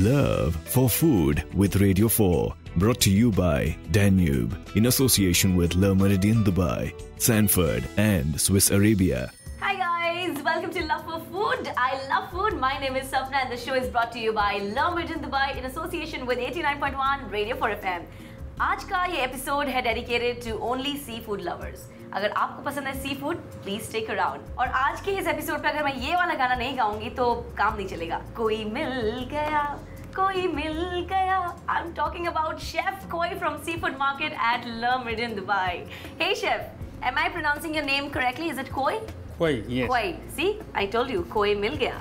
Love for Food with Radio 4. Brought to you by Danube in association with Le Meridien Dubai, Sanford, and Swiss Arabia. Hi guys, welcome to Love for Food. I love food. My name is Safna, and the show is brought to you by Le Meridien Dubai in association with 89.1 Radio 4 FM. आज का ये episode है dedicated to only seafood lovers अगर आपको पसंद है seafood please take around और आज के इस एपिसोड पे अगर मैं ये वाला गाना नहीं गाऊंगी तो काम नहीं चलेगा कोई मिल गया कोई मिल गया I am talking about chef कोई from sea food market at लर्मिड in Dubai hey chef M I pronouncing your name correctly is it कोई Koi, yes. Koi. See, I told you, koi mil gaya.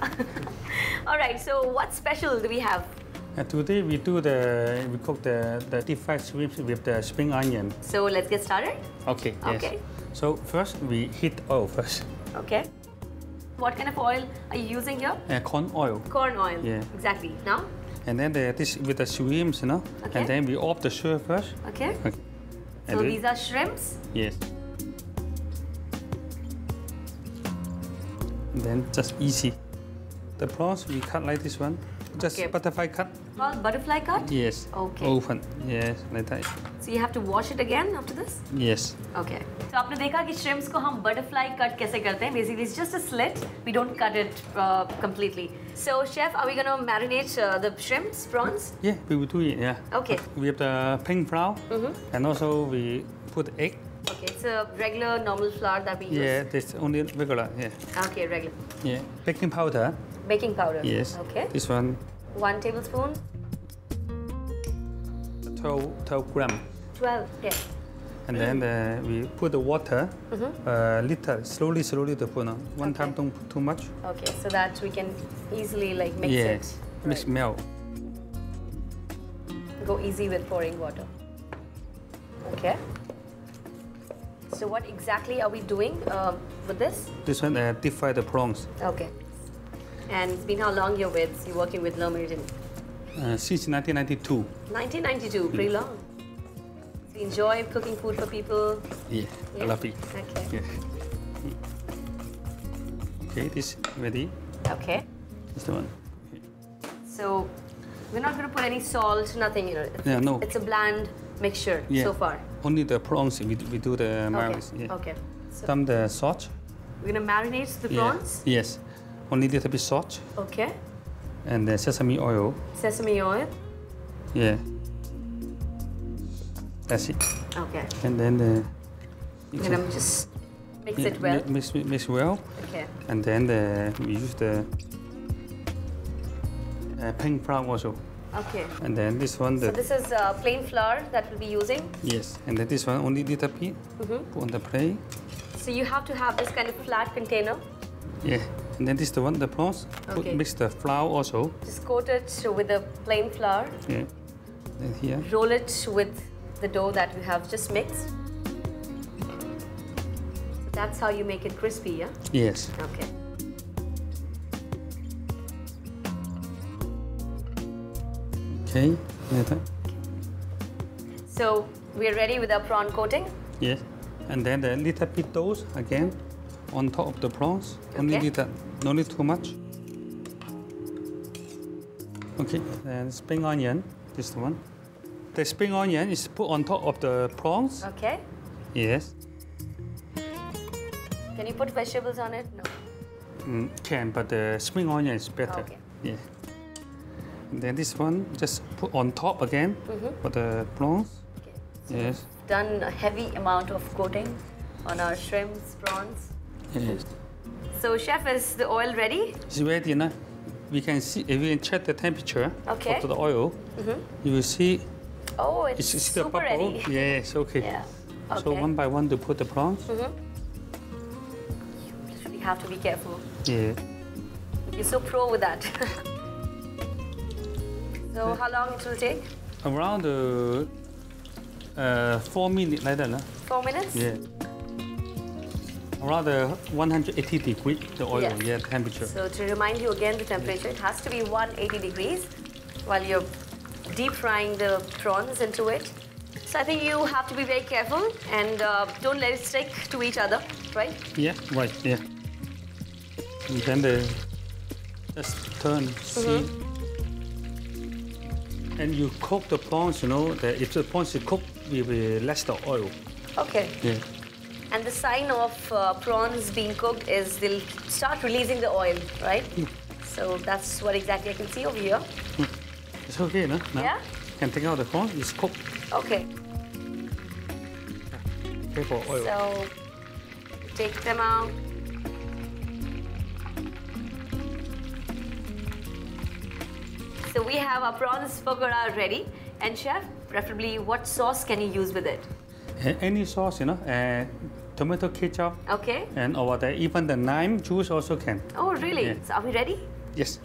All right, so what special do we have? Uh, today we do the we cook the the deep fried shrimp with the spring onion. So let's get started. Okay. Yes. Okay. So first we heat oil first. Okay. What kind of oil are you using here? Uh, corn oil. Corn oil. Yeah. Exactly. Now? and then the, this with the shrimps, you know. Okay. And then we off the shell first. Okay. Okay. So And then- these are shrimps. Yes. And then just easy. The prawns we cut like this one. Just Okay. butterfly cut. Well, butterfly cut. Yes. Okay. Open. Yes, like that. So you have to wash it again after this. Yes. Okay. तो आपने देखा कि shrimps को हम butterfly cut कैसे करते हैं? Basically, it's just a slit. We don't cut it uh, completely. So, chef, are we gonna marinate uh, the shrimps, prawns? Yeah, we will do it. Yeah. Okay. We have the pink flour, and also we put egg. Okay, it's a regular normal flour that we use. Yeah, this only regular. Yeah. Okay, regular. Yeah. Baking powder. Baking powder. Yes. Okay. This one, One tablespoon. 12, 12 gram. 12. Yeah. And then uh, we put the water, uh, little, slowly, slowly to put on. One time, don't put too much. Okay, so that we can easily like mix yeah. it. Mix Right. melt. Go easy with pouring water. Okay. So what exactly are we doing um, with this? This one, uh, deep fry the prawns. Okay. And it's been how long you're with? You're working with Le Meridien? Uh, since 1992. 1992, pretty long. So you enjoy cooking food for people? Yeah, Yeah? I love it. Okay. Yeah. Okay, this ready. Okay. This the one. So we're not going to put any salt, nothing, you know. It's, Yeah, no. It's a bland mixture Yeah. so far. Only the prawns we, we do the marinade. Okay. Yeah. Okay. So Some the salt. we're going to marinate the Yeah. prawns. Yes. Only a little bit salt Okay. and the sesame oil. Sesame oil. Yeah. That's it. Okay. And then the. you We're going just mix yeah, it well. mi- Mix mix well, Okay. and then the we use the uh, pink flour also, Okay. and then this one the So this is uh, plain flour that we'll be using. yes, and then this one only little bit Mm-hmm. on the plate. So you have to have this kind of flat container. Yeah, and then this is the one the prawns. Okay. mix the flour also. Just coat it with the plain flour. Yeah. And here. Roll it with the dough that we have just mixed. So that's how you make it crispy, yeah? Yes. Okay. Okay. that. So we're ready with our prawn coating. Yes. And then the little bit dough again on top of the prawns. Okay. Only little, no need too much. Okay. And spring onion, this one. The spring onion is put on top of the prawns. Okay. Yes. Can you put vegetables on it? No. Mm, can, but the spring onion is better. Okay. Yeah. Then this one just put on top again mm-hmm. for the prawns. Okay. Yes. Done a heavy amount of coating on our shrimps, prawns. Yes. So chef, is the oil ready? It's ready now. We can see if we can check the temperature Okay. of the oil. Mm-hmm. You will see Oh, it's, it's, it's the super bubble. ready. Yes, okay. Yeah. okay. So one by one to put the prawns. Mm-hmm. We have to be careful. Yeah. You're so pro with that. so how long it will take? Around uh, uh, four minutes like that. no? Four minutes? Yeah. Around uh, 180 degrees, the oil, Yes. yeah, temperature. So to remind you again the temperature, it has to be 180 degrees while you're deep frying the prawns into it. So I think you have to be very careful and uh, don't let it stick to each other, right? Yeah, right, yeah. And then the just turn, see. And you cook the prawns, you know, that if the prawns cooked with uh, less the oil. Okay. Yeah. And the sign of uh, prawns being cooked is they'll start releasing the oil, right? So that's what exactly I can see over here. It's okay, no? Now, Yeah? Can take out the prawn, it's cooked. Okay. Okay for oil. So take them out. So we have our prawns pakora ready. And chef, preferably what sauce can you use with it? Any sauce, you know, uh, tomato ketchup, Okay. and over there, even the lime juice also can. Oh, really? Yeah. So are we ready? Yes.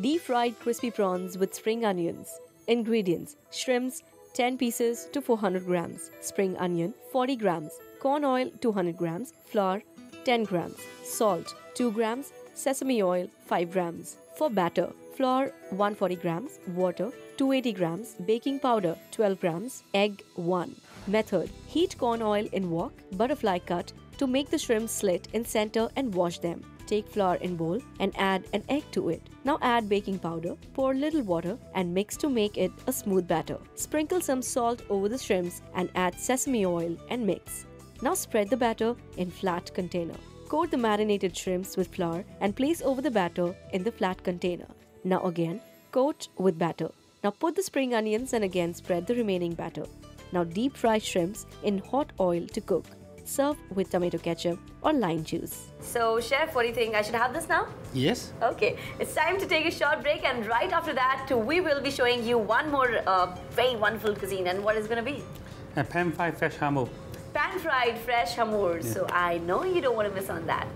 Deep fried crispy prawns with spring onions. Ingredients shrimps 10 pieces to 400 grams, spring onion 40 grams, corn oil 200 grams, flour 10 grams, salt 2 grams, sesame oil 5 grams. For batter, flour 140 grams, water 280 grams, baking powder 12 grams, egg 1. Method Heat corn oil in wok, butterfly cut to make the shrimps slit in center and wash them. Take flour in bowl and add an egg to it. Now add baking powder, pour little water and mix to make it a smooth batter. Sprinkle some salt over the shrimps and add sesame oil and mix. Now spread the batter in flat container. Coat the marinated shrimps with flour and place over the batter in the flat container. Now again, coat with batter. Now put the spring onions and again spread the remaining batter. Now deep fry shrimps in hot oil to cook. Serve with tomato ketchup or lime juice. So, chef, what do you think? I should have this now? Yes. Okay, it's time to take a short break, and right after that, we will be showing you one more uh, very wonderful cuisine. And what is going to be? And pan fried fresh hammour. Pan fried fresh hammour. So I know you don't want to miss on that.